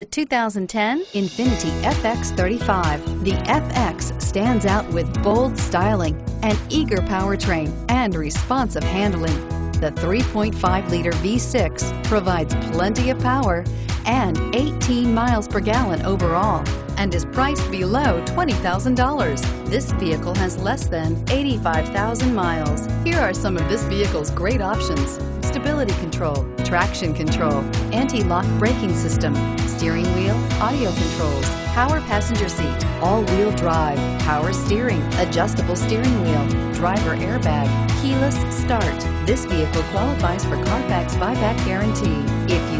The 2010 Infiniti FX35. The FX stands out with bold styling, an eager powertrain, and responsive handling. The 3.5-liter V6 provides plenty of power and 18 miles per gallon overall and is priced below $20,000. This vehicle has less than 85,000 miles. Here are some of this vehicle's great options. Stability control, traction control, anti-lock braking system, steering wheel, audio controls, power passenger seat, all-wheel drive, power steering, adjustable steering wheel, driver airbag, keyless start. This vehicle qualifies for Carfax buyback guarantee. If you